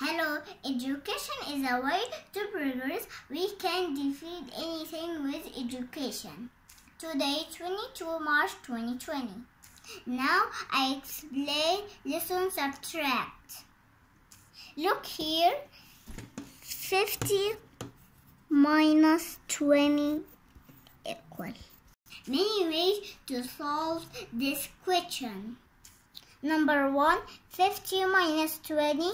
Hello, education is a way to progress. We can defeat anything with education. Today, 22 March 2020. Now I explain lesson subtract. Look here, 50 minus 20 equal. Many ways to solve this question. Number one, 50 minus 20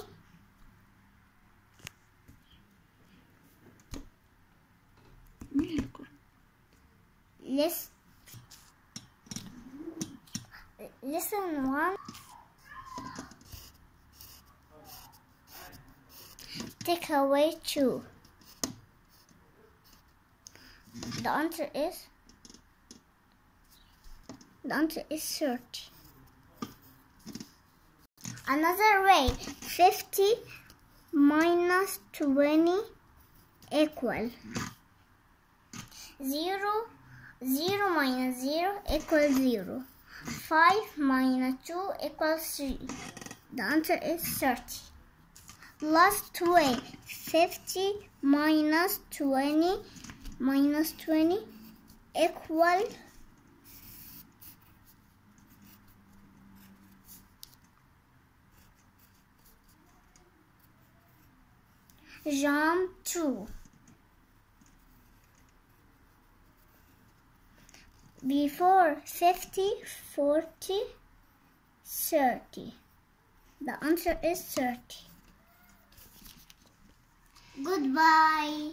Listen, one. Take away two. The answer is the answer is 30. Another way, 50 minus 20 equal 0 0 minus 0 equals 0. 5 minus 2 equals 3. The answer is 30. Last way, 50 minus 20 minus 20 equal jump 2. Before 50, 40, 30. The answer is 30. Goodbye.